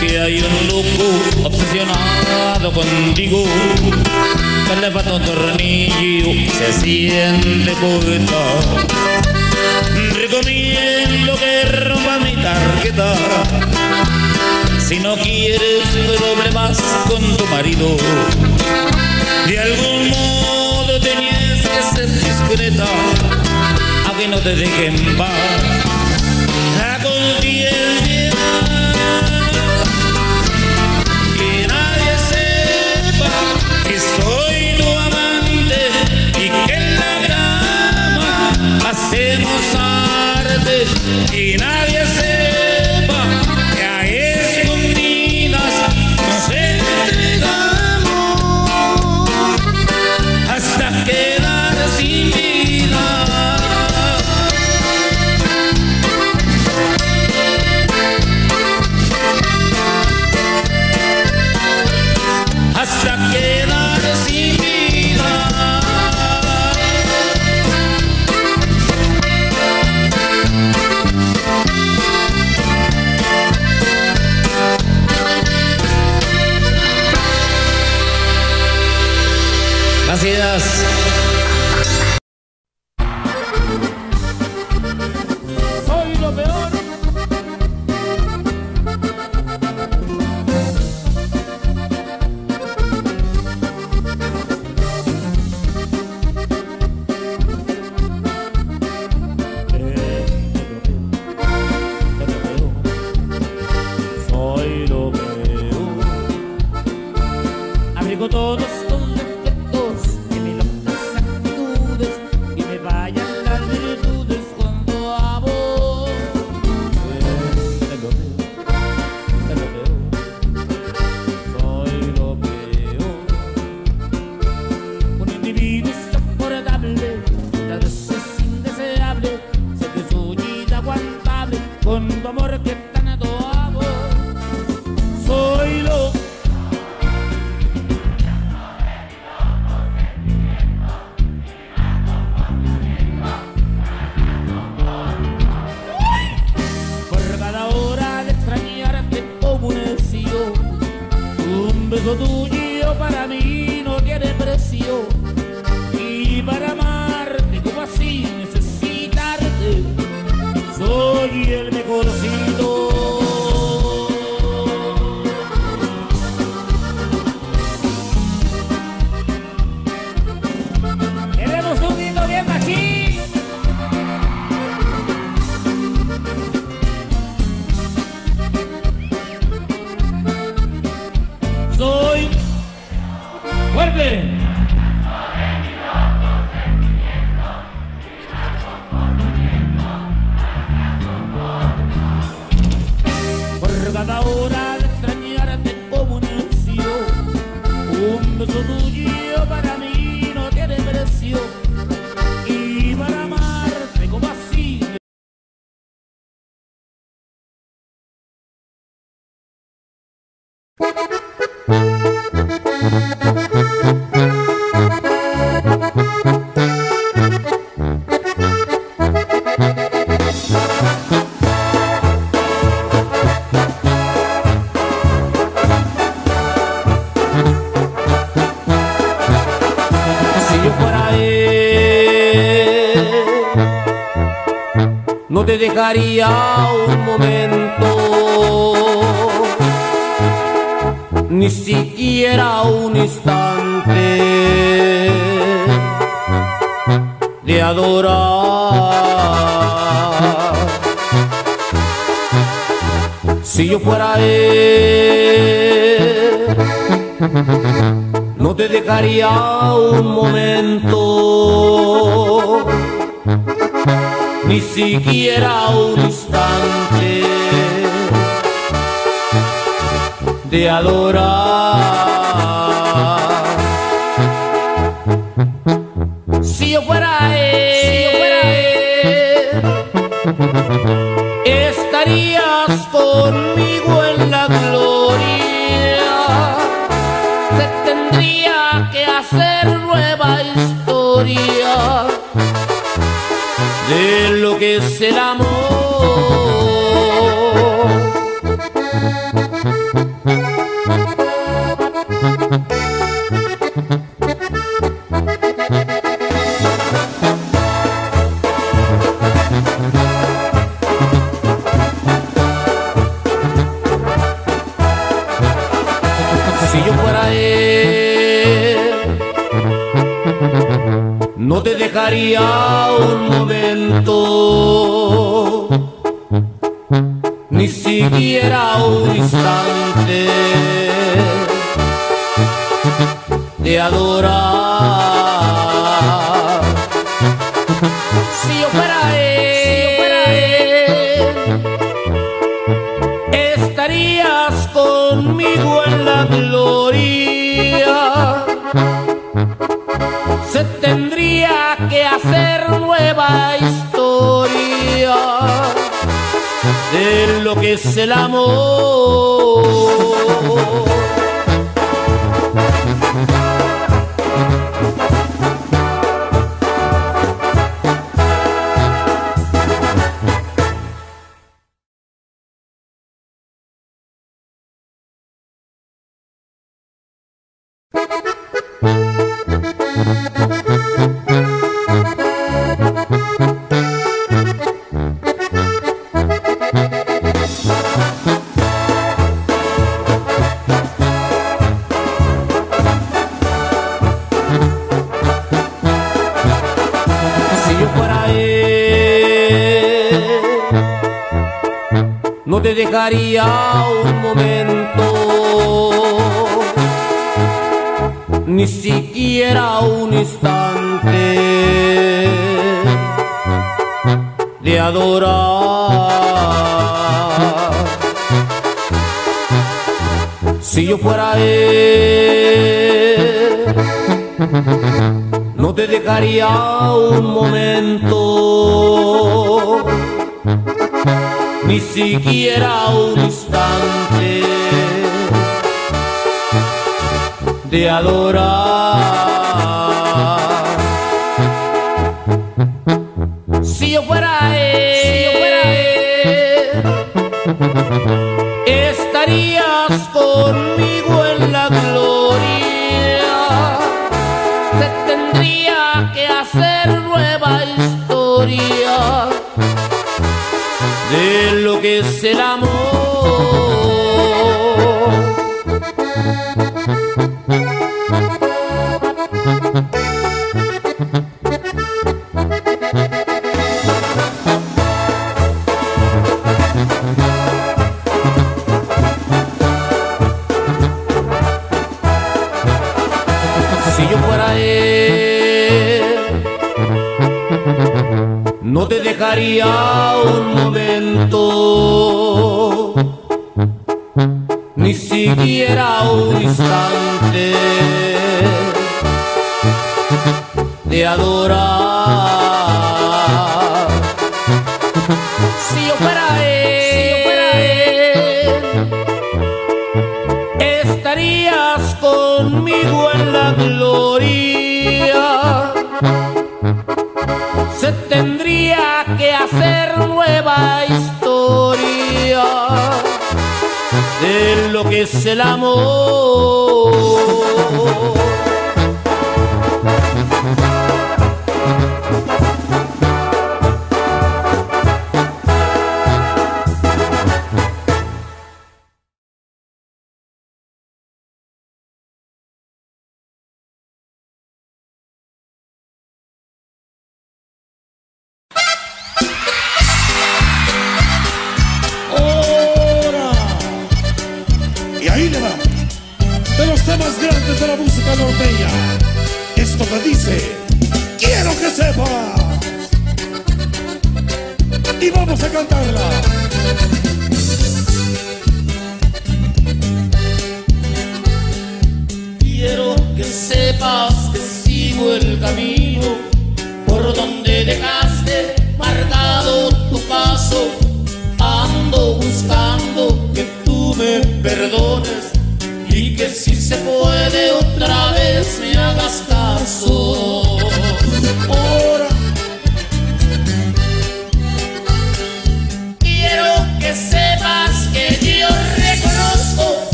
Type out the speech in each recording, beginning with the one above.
que hay un loco obsesionado contigo que le va tornillo se siente poeta. Recomiendo que rompa mi tarjeta si no quieres problemas con tu marido. De algún modo tenías que ser discreta, a que no te dejen paz Gracias. Te ni siquiera un instante de adorar. Es el amor. Y vamos a cantarla. Quiero que sepas que sigo el camino por donde dejaste marcado tu paso.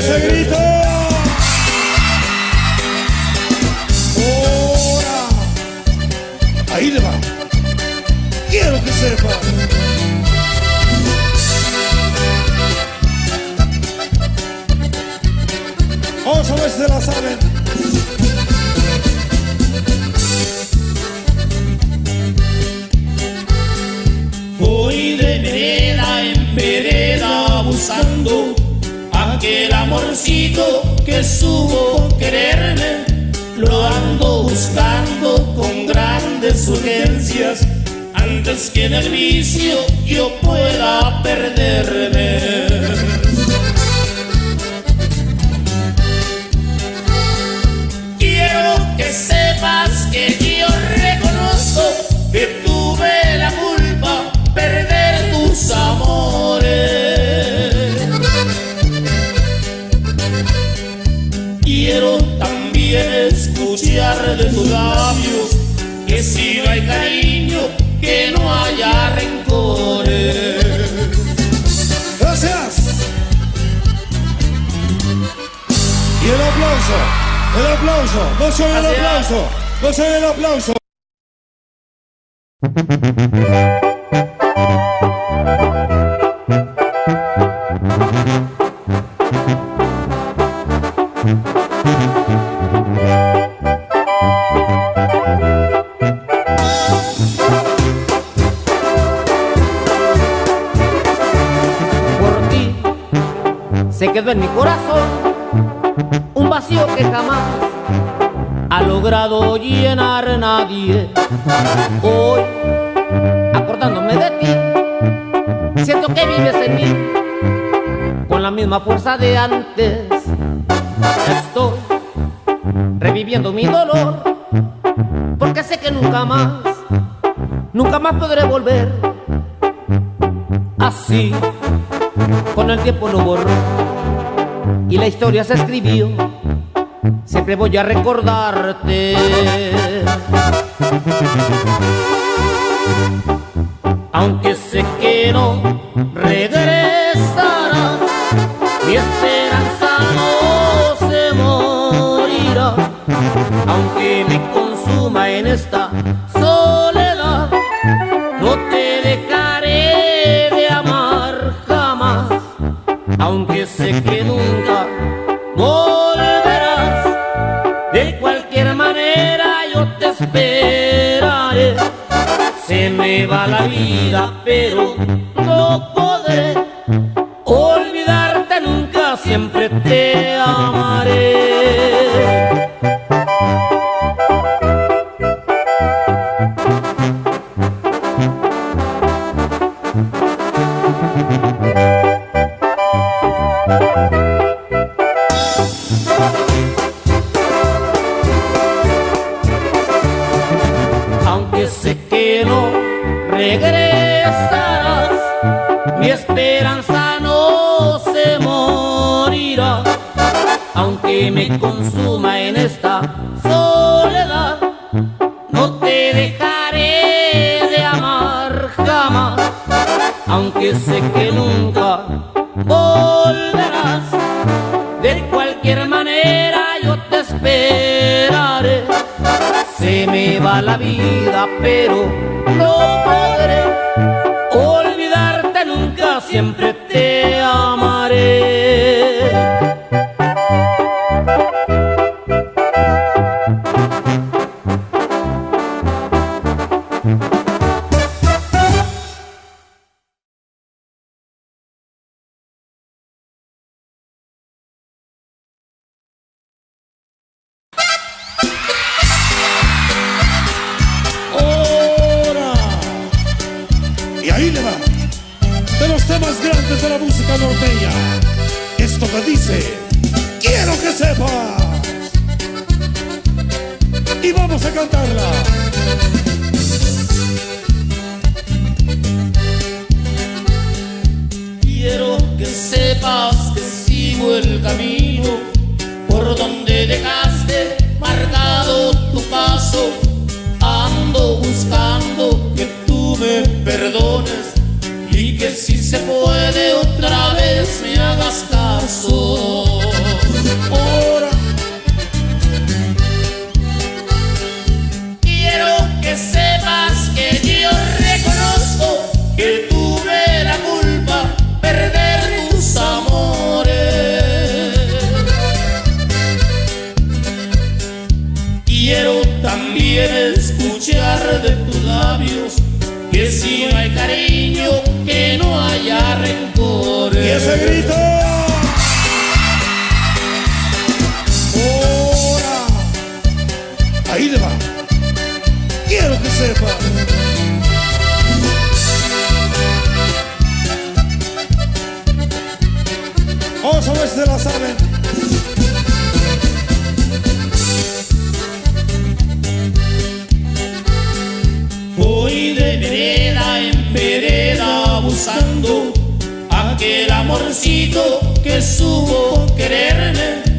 Ese grito. Que supo quererme. Lo ando buscando con grandes urgencias antes que en el vicio yo pueda perderme. El aplauso, no se oye el aplauso, no se oye el aplauso. por ti se quedó en mi corazón Hoy, acordándome de ti, siento que vives en mí con la misma fuerza de antes. Estoy reviviendo mi dolor porque sé que nunca más, nunca más podré volver así con el tiempo lo borró y la historia se escribió. Siempre voy a recordarte. Aunque sé que no regresará, mi esperanza no se morirá. Aunque me consuma en esta soledad, no te dejaré de amar jamás, aunque sé que nunca me va la vida, pero pero no podré olvidarte nunca, siempre ahí le va. Quiero que sepas. Vamos a ver si se la saben. Voy de vereda en vereda buscando aquel amorcito que supo quererme.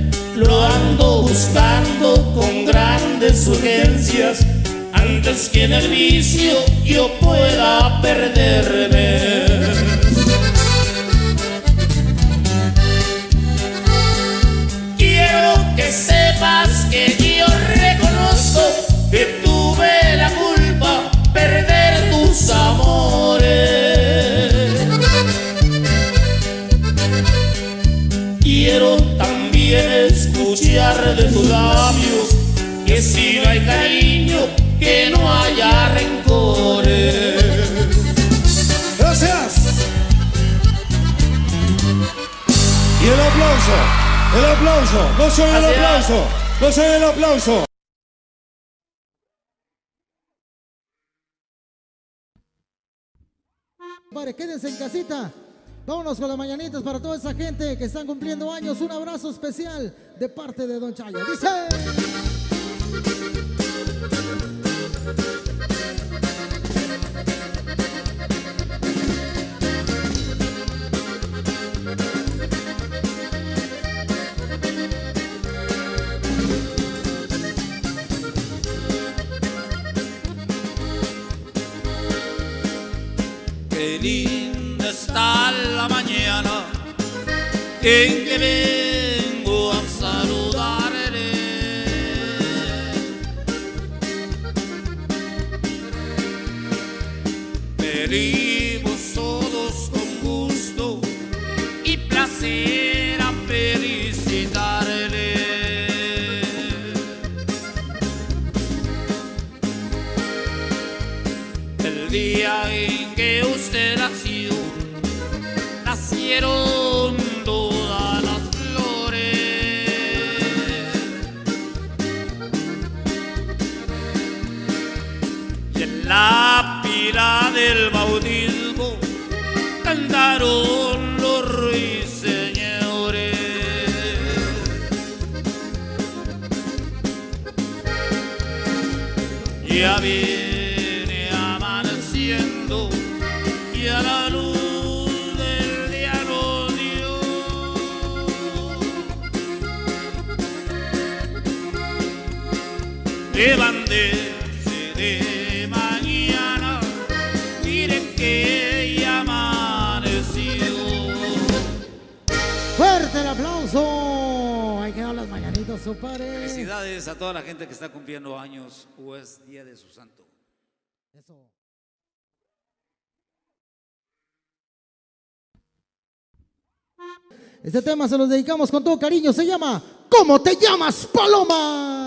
Lo ando buscando con grandes urgencias antes que en el vicio yo pueda perderme. Quiero que sepas que de tus labios que si no hay cariño, que no haya rencores. Gracias. Y el aplauso, el aplauso, no soy el aplauso, no soy el aplauso. Padre, quédense en casita. Vámonos con las mañanitas para toda esa gente que están cumpliendo años. Un abrazo especial de parte de Don Chayo. Dice. La mañana en que a toda la gente que está cumpliendo años o es día de su santo. Este tema se los dedicamos con todo cariño. Se llama ¿Cómo te llamas, Paloma?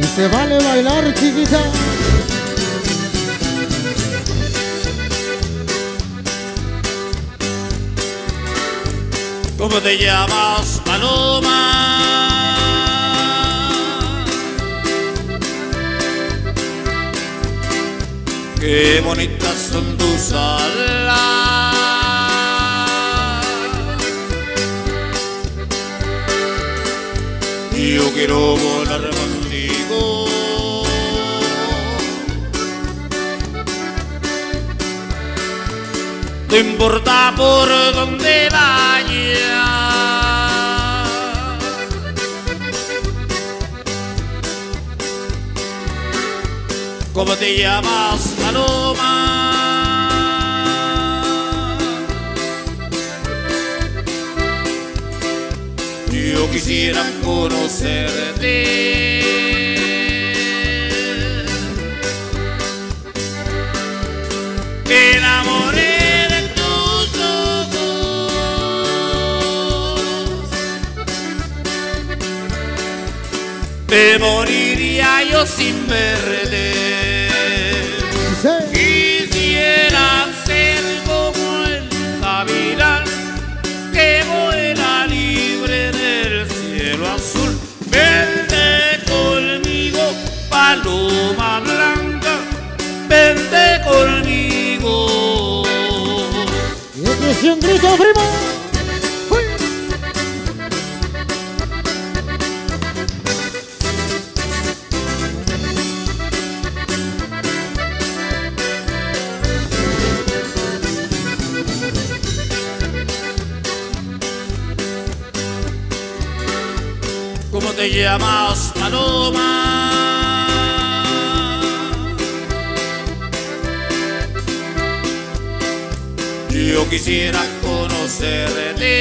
Y se vale bailar, chiquita. ¿Cómo te llamas, Paloma? Qué bonitas son tus alas. Yo quiero volar contigo. No importa por dónde vaya. ¿Cómo te llamas, Paloma? Yo quisiera conocerte. Enamoré de tus ojos. Me moriría yo sin verte. Paloma blanca, vente conmigo. Y aquí sí un grito, primo. Uy. ¿Cómo te llamas, paloma? Quisiera conocerte.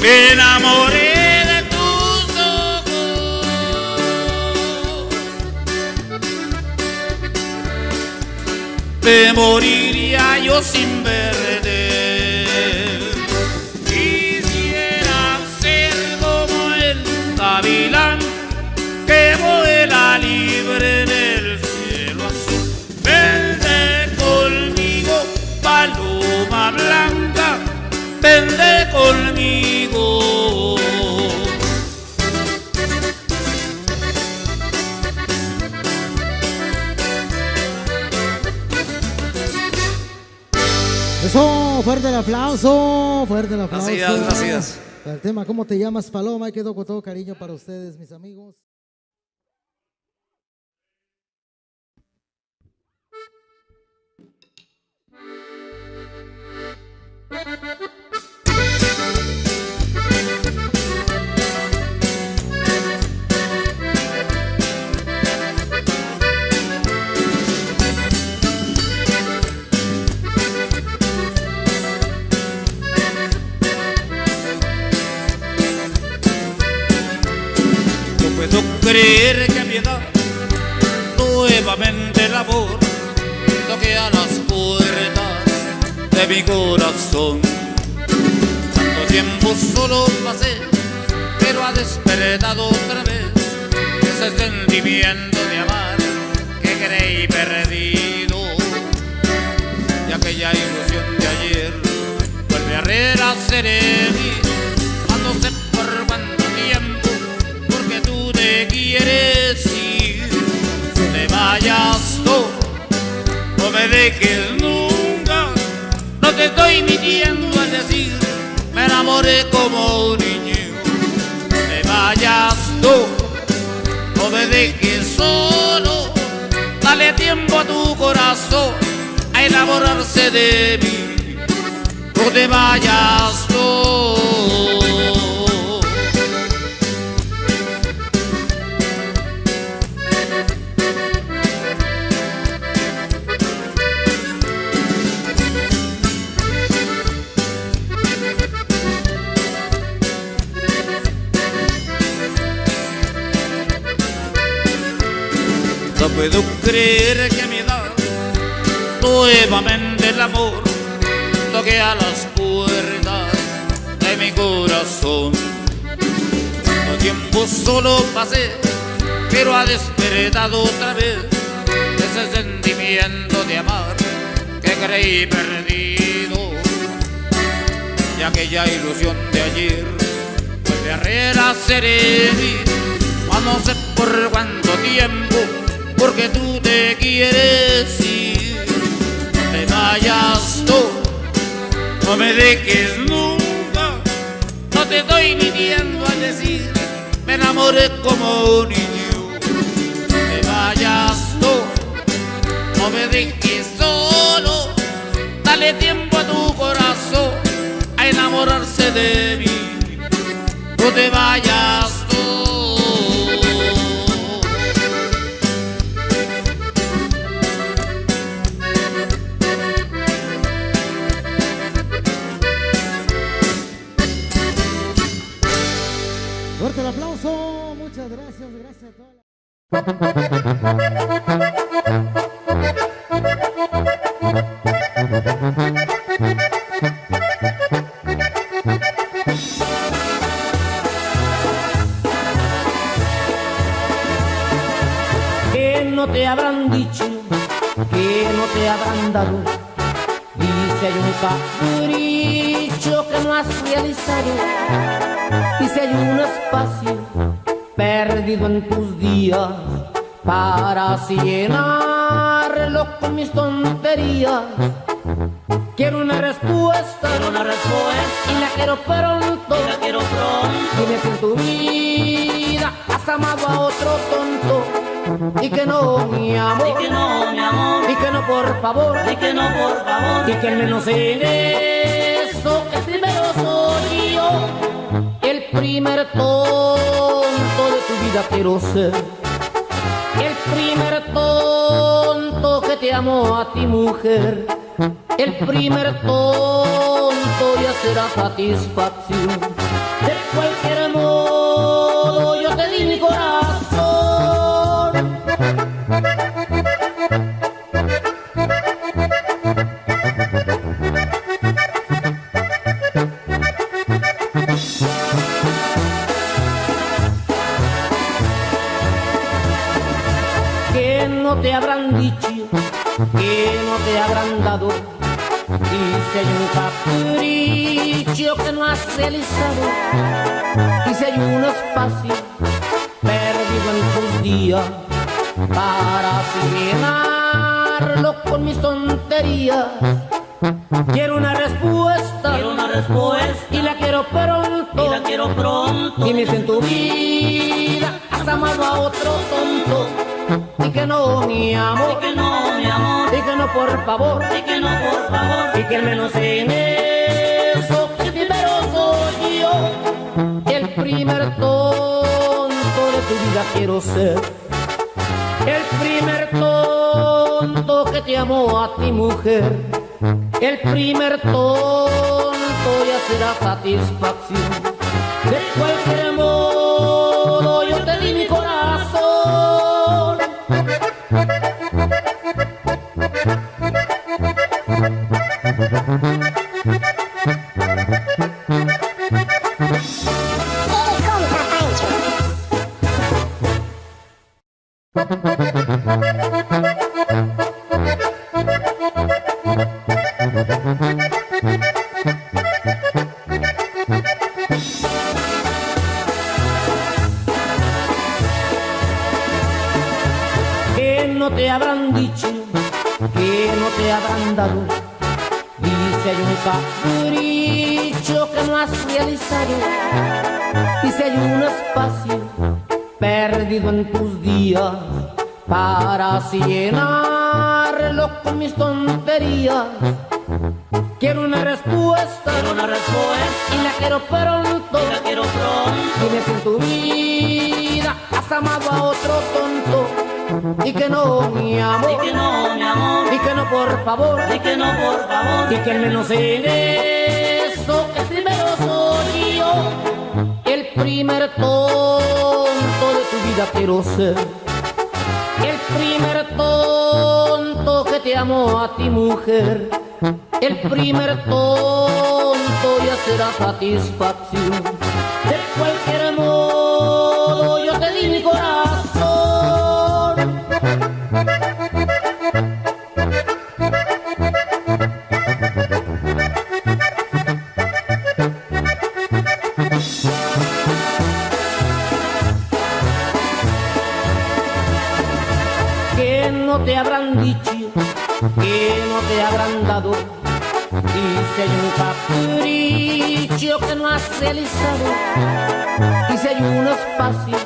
Me enamoré de tus ojos. Me moriría yo sin verte. Conmigo. Eso, fuerte el aplauso, fuerte el aplauso. Gracias, gracias. El tema, ¿cómo te llamas, Paloma? Y quedó con todo cariño para ustedes, mis amigos. Creer que mi edad nuevamente el amor toque a las puertas de mi corazón. Tanto tiempo solo pasé, pero ha despertado otra vez ese sentimiento de amar que creí perdido. Y aquella ilusión de ayer vuelve a renacer en mí. Quieres ir. Te vayas tú, no me dejes nunca. No te estoy mintiendo al decir, me enamoré como un niño. Te vayas tú, no me dejes solo. Dale tiempo a tu corazón a enamorarse de mí. No te vayas tú. Creer que a mi edad nuevamente el amor toque a las puertas de mi corazón. No tiempo solo pasé, pero ha despertado otra vez ese sentimiento de amar que creí perdido. Y aquella ilusión de ayer vuelve a renacer en mí. no sé por cuánto tiempo, porque tú quieres ir. Te vayas tú, no me dejes nunca, no te estoy mintiendo al decir, me enamoré como un niño. Te vayas tú, no me dejes solo, dale tiempo a tu corazón a enamorarse de mí. No te vayas tú. Aplauso. Muchas gracias. Gracias a todos. En tus días para así llenarlo con mis tonterías. Quiero una respuesta, Quiero una respuesta y la quiero pronto. y la quiero pronto. Dime si en tu vida has amado a otro tonto y que no, mi amor, que no, mi amor. y que no, por favor, Di que no, por favor. y que al menos en eso el primero soy yo, el primer tonto vida ser, el primer tonto que te amo a ti mujer, el primer tonto ya será satisfacción. Habrán dado. Dice hay un capricho que no has realizado. Dice hay un espacio perdido en tus días para llenarlo con mis tonterías. Quiero una respuesta Quiero una respuesta y la quiero pronto. y la quiero pronto. Dime si en tu vida has amado a otro tonto y que no, mi amor, que no, mi amor. y que no, por favor, Di que no, por favor. y que al menos en eso primero soy yo, el primer tonto de tu vida quiero ser, el primer tonto que te amó a ti mujer, el primer tonto ya será satisfacción. De cualquier modo un espacio perdido en tus días para llenarlo con mis tonterías. Quiero una respuesta Quiero una respuesta y la quiero pronto. y la quiero pronto. Dime si en tu vida has amado a otro tonto y que no, mi amor, que no, mi amor. y que no, por favor, Di que no, por favor. y que al menos en eso primer tonto de tu vida quiero ser, el primer tonto que te amo a ti mujer, el primer tonto ya será satisfacción. Realizado, y si hay un espacio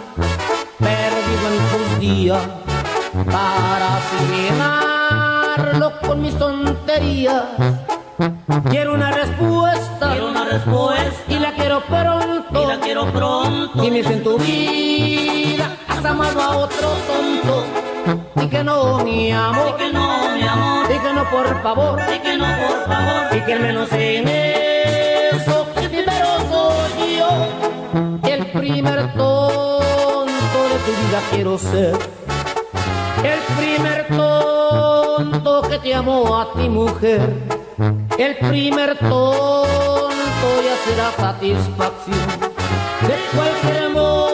perdido en tus días, para llenarlo con mis tonterías. Quiero una respuesta, Quiero una respuesta y la quiero pronto. y la quiero pronto. Dime si en tu vida has amado a otro tonto y que no, mi Y amor, que no, mi amor, y que no, por favor, y que no, por favor. y que al menos en eso tonto de tu vida quiero ser. El primer tonto que te amó a ti mujer, el primer tonto ya será satisfacción. De cualquier modo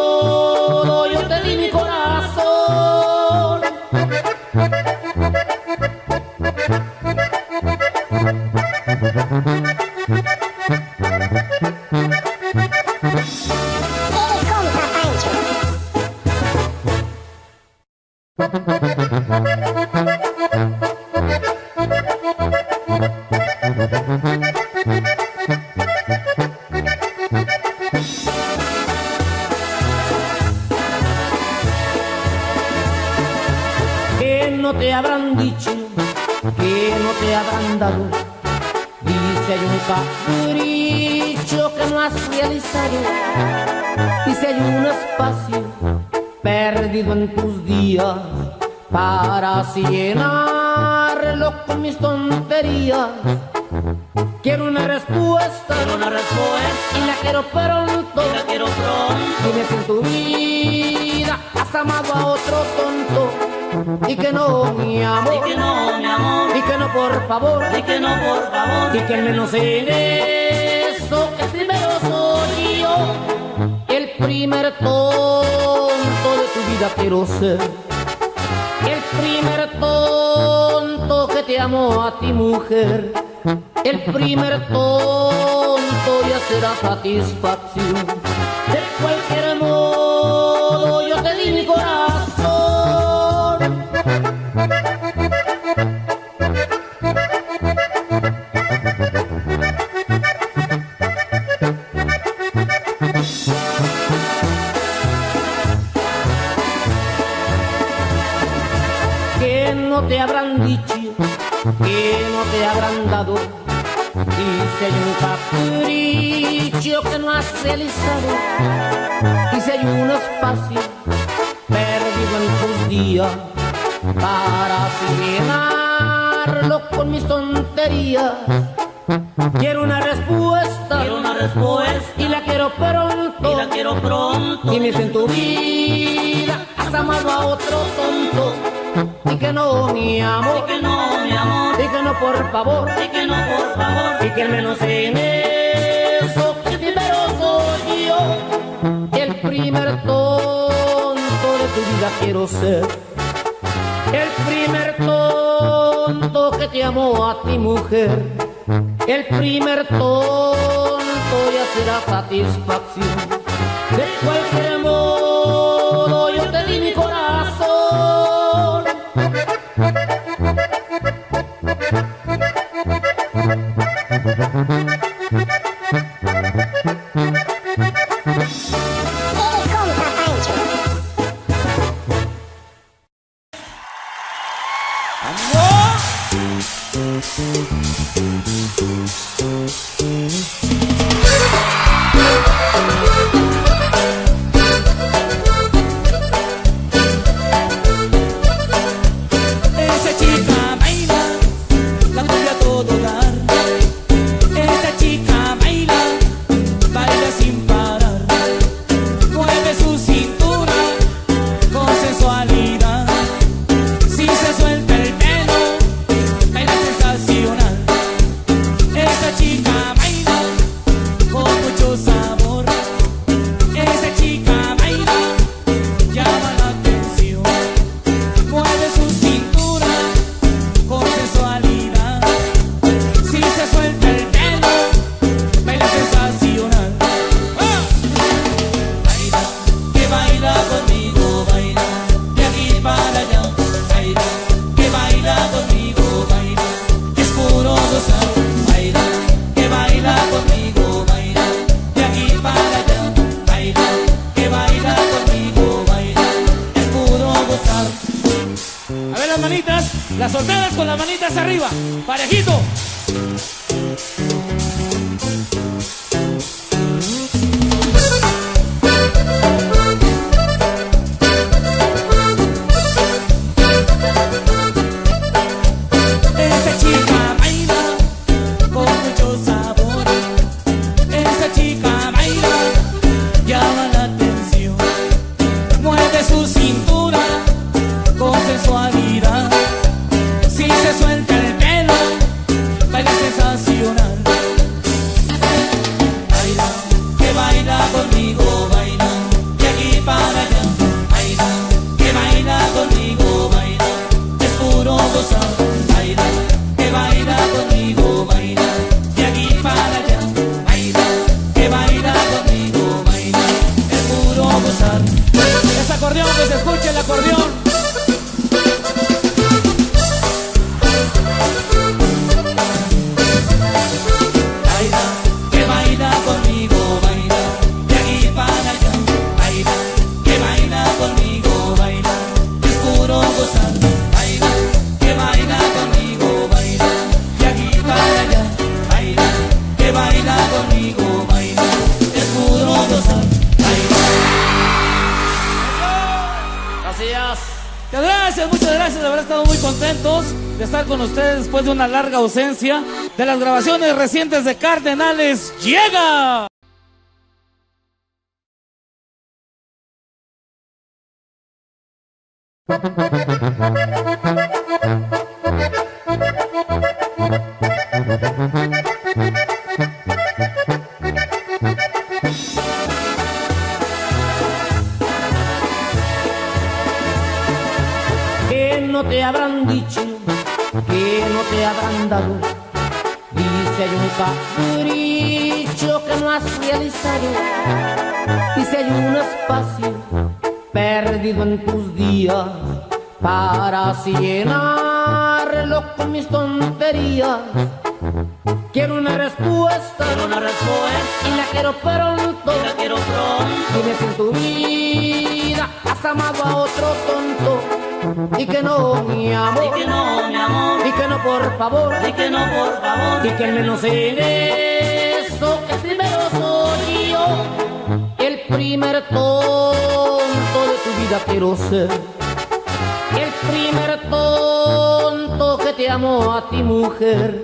primer tonto de tu vida quiero ser, el primer tonto que te amó a ti mujer, el primer tonto ya será satisfacción. Realizado, y si hay un espacio perdido en tus días, para llenarlo con mis tonterías. Quiero una respuesta Quiero una respuesta y la quiero pronto. y la quiero pronto. Si en tu vida has amado a otro tonto y que no, mi Y amor, que no, mi amor, y que no, por favor, y que no, por favor. y que al menos en eso quiero ser. El primer tonto que te amó a ti mujer, el primer tonto ya será satisfacción. Ausencia de las grabaciones recientes de Cardenales. ¡Llega! Capricho que no has realizado. Dice hay un espacio perdido en tus días para llenarlo con mis tonterías. Quiero una respuesta, quiero una respuesta y la quiero pronto, y la quiero pronto. Tienes en tu vida has amado a otro tonto y que no mi amor, y que no mi amor, y que no por favor, y que que al menos en eso el primero soy yo, el primer tonto de tu vida quiero ser. El primer tonto que te amó a ti mujer.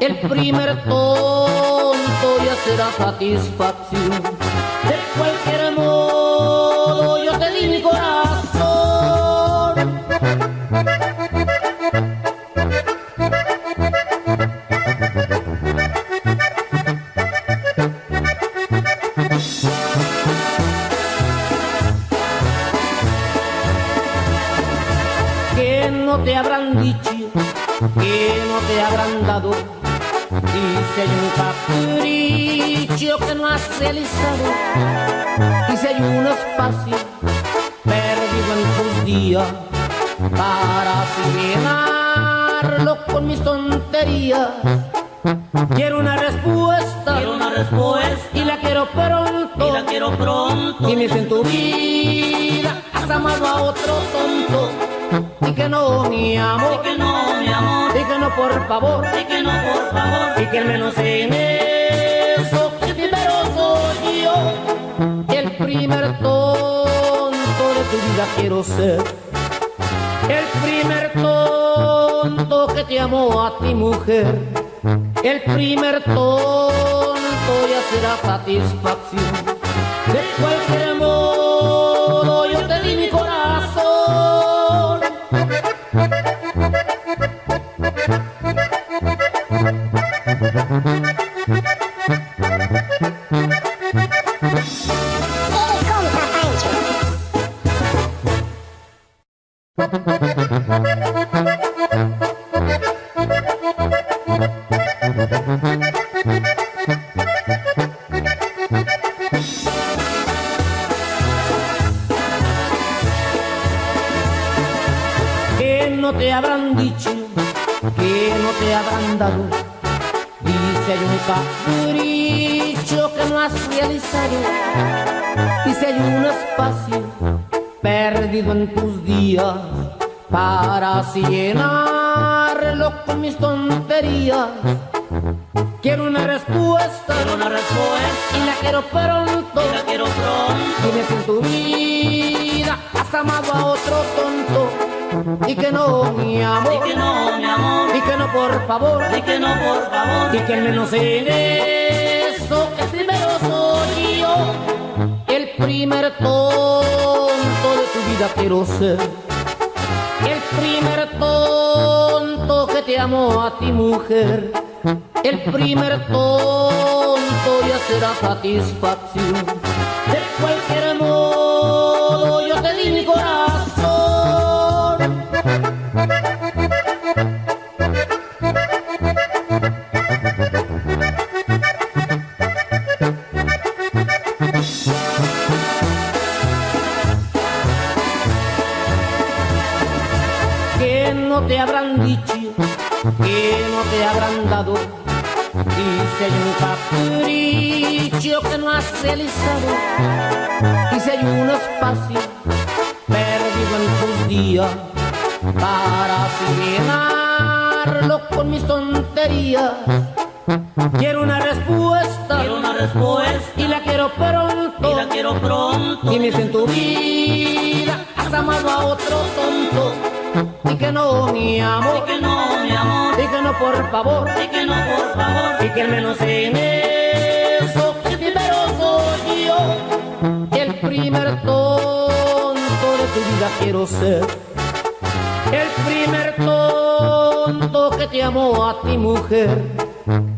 El primer tonto ya será satisfacción realizado. Dice hay un espacio perdido en tus días para llenarlo con mis tonterías. Quiero una respuesta, quiero una respuesta y la quiero pronto, y la quiero pronto. Tienes en tu vida has amado a otro tonto y que no mi amor, y que no mi amor, y que no por favor, y que no por favor, y que al menos en eso el primero soy yo, el primer tonto de tu vida quiero ser. El primer tonto que te amó a ti mujer El primer tonto ya será satisfacción De cualquier llenarlo con mis tonterías. Quiero una respuesta, Quiero una respuesta y la quiero pronto. y la quiero pronto. Dime si en tu vida has amado a otro tonto y que no, mi amor, que no, mi amor. y que no, por favor, Di que no, por favor. y que al menos en eso el primero soy yo, el primer tonto de tu vida quiero ser, el primer que amo a ti mujer, el primer tonto ya será satisfacción, realizado, y si hay un espacio perdido en tus días, para llenarlo con mis tonterías. Quiero una respuesta Quiero una respuesta y la quiero pronto. y la quiero pronto. Dime si en tu vida has amado a otro tonto y que no, mi amor, que no, mi amor. y que no, por favor, Di que no, por favor. y que al menos en soy el primer tonto de tu vida quiero ser, el primer tonto que te amó a ti mujer,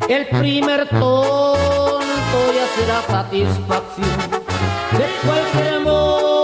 el primer tonto ya será satisfacción. De cualquier modo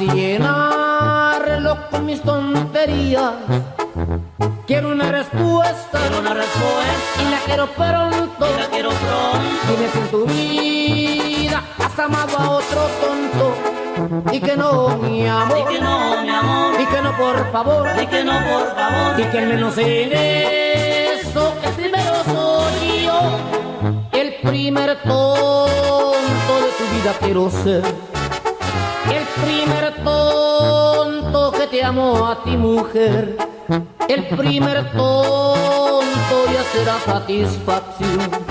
Así llenarlo con mis tonterías. Quiero una respuesta, Quiero una respuesta y la quiero pronto. y la quiero pronto. Tienes en tu vida, has amado a otro tonto y que no mi amor, Di que no, mi amor. y que no por favor, Di que no, por favor. y que al menos en eso el primero soy yo, el primer tonto de tu vida quiero ser, primer tonto que te amo a ti mujer, el primer tonto ya será satisfacción.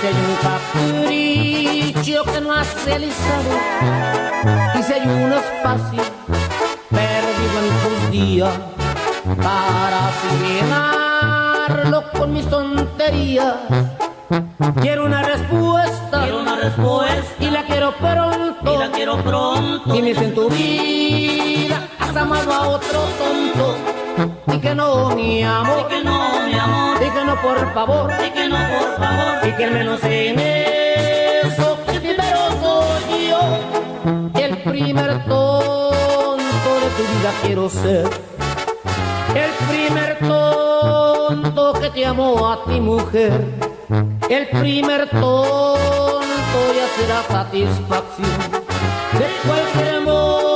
Hay un capricho que no has realizado. Dice hay un espacio perdido en tus días para llenarlo con mis tonterías. Quiero una respuesta Quiero una respuesta y la quiero pronto. y la quiero pronto. Tienes en tu vida, has amado a otro tonto. Y que no, mi Di amor, que no, mi amor. y que no, por favor. Di que no, por favor. Y que al menos en eso, el primero soy yo. El primer tonto de tu vida quiero ser. El primer tonto que te amó a ti, mujer. El primer tonto ya será satisfacción. De cualquier modo.